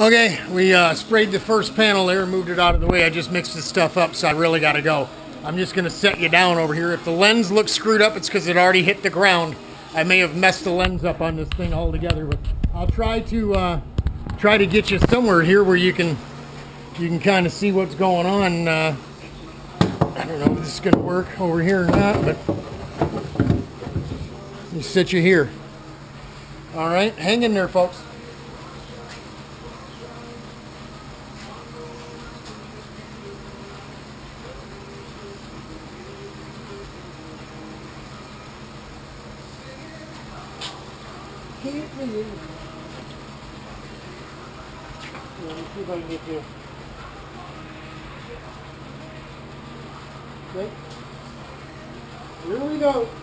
Okay, we uh, sprayed the first panel there moved it out of the way. I just mixed the stuff up, so I really got to go. I'm just going to set you down over here. If the lens looks screwed up, it's because it already hit the ground. I may have messed the lens up on this thing altogether, but I'll try to uh, try to get you somewhere here where you can you can kind of see what's going on. Uh, I don't know if this is going to work over here or not, but let sit you here. All right, hang in there, folks. Can't believe it. Let me see if you. Here we go.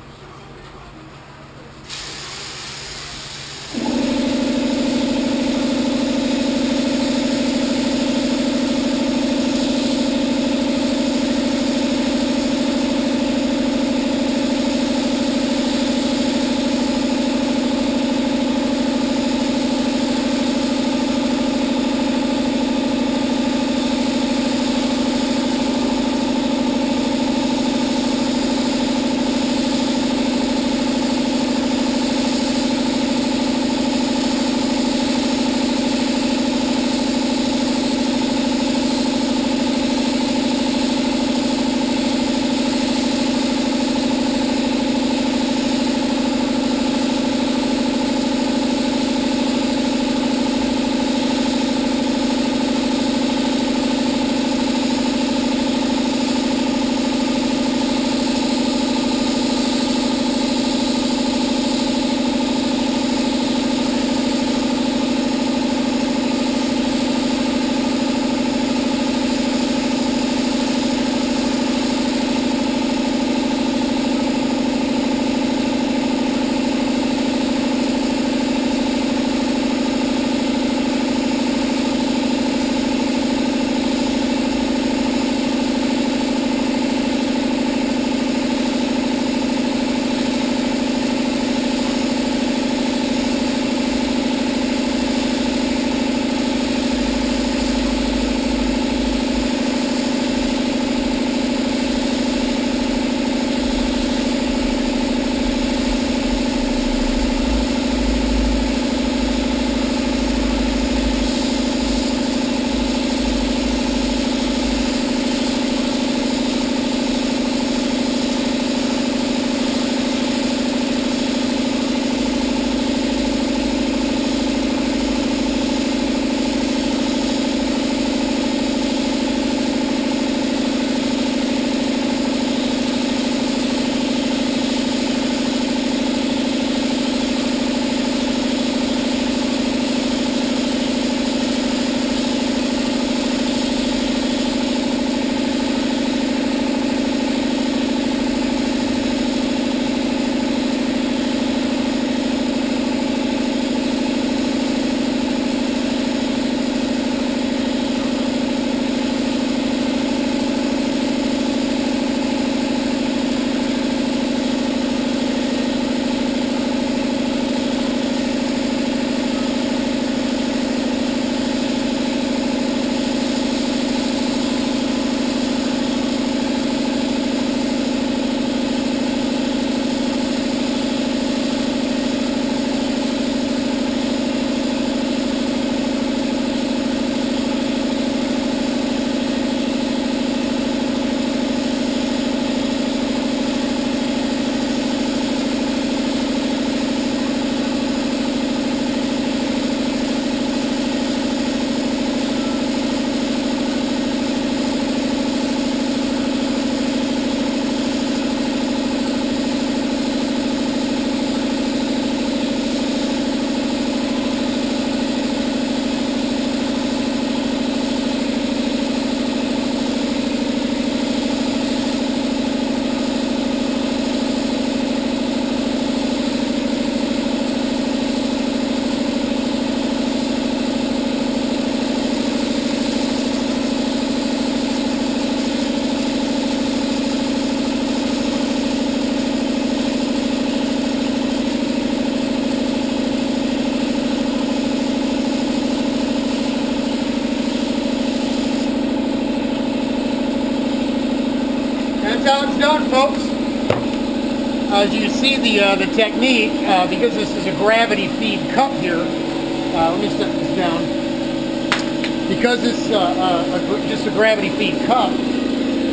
As you see the uh, the technique, uh, because this is a gravity feed cup here, uh, let me set this down. Because it's uh, uh, a, just a gravity feed cup,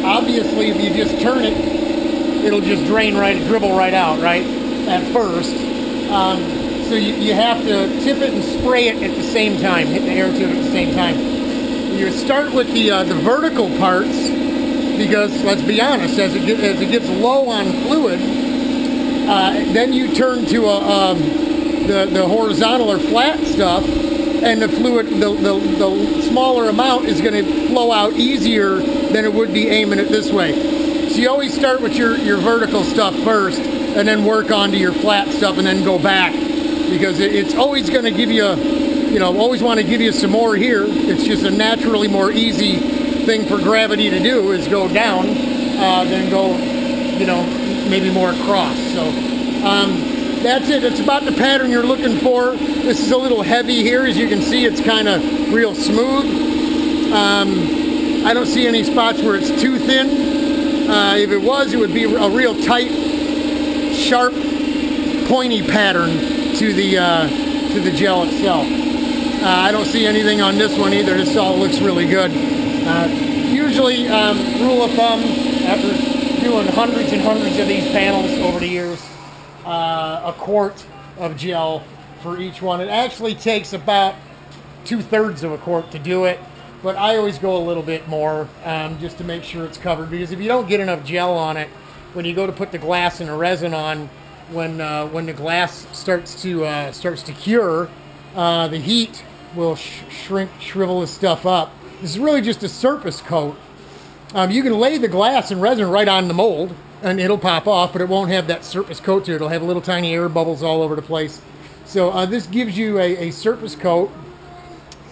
obviously if you just turn it, it'll just drain right, dribble right out, right, at first. Um, so you, you have to tip it and spray it at the same time, hit the air tube at the same time. You start with the, uh, the vertical parts, because let's be honest, as it, as it gets low on fluid, uh, then you turn to a, um, the, the horizontal or flat stuff, and the fluid, the, the, the smaller amount is going to flow out easier than it would be aiming it this way. So you always start with your, your vertical stuff first, and then work onto your flat stuff, and then go back, because it, it's always going to give you, you know, always want to give you some more here. It's just a naturally more easy thing for gravity to do is go down uh, than go, you know, maybe more across. So um, that's it. It's about the pattern you're looking for. This is a little heavy here. As you can see, it's kind of real smooth. Um, I don't see any spots where it's too thin. Uh, if it was, it would be a real tight, sharp, pointy pattern to the uh, to the gel itself. Uh, I don't see anything on this one either. This all looks really good. Uh, usually, um, rule of thumb, after doing hundreds and hundreds of these panels over the years, uh, a quart of gel for each one. It actually takes about two-thirds of a quart to do it, but I always go a little bit more um, just to make sure it's covered, because if you don't get enough gel on it, when you go to put the glass and the resin on, when uh, when the glass starts to uh, starts to cure, uh, the heat will sh shrink, shrivel the stuff up, this is really just a surface coat. Um, you can lay the glass and resin right on the mold and it'll pop off, but it won't have that surface coat to it. It'll have little tiny air bubbles all over the place. So uh, this gives you a, a, surface coat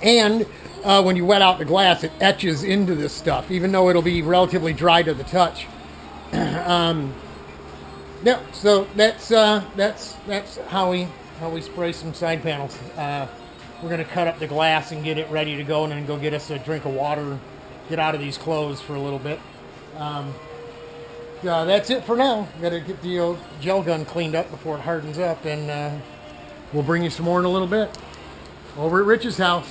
and uh, when you wet out the glass, it etches into this stuff, even though it'll be relatively dry to the touch. um, yeah, so that's uh, that's that's how we how we spray some side panels. Uh, we're going to cut up the glass and get it ready to go and then go get us a drink of water, get out of these clothes for a little bit. Um, uh, that's it for now. Got to get the old gel gun cleaned up before it hardens up, and uh, we'll bring you some more in a little bit. Over at Rich's house,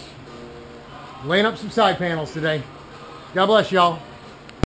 laying up some side panels today. God bless y'all.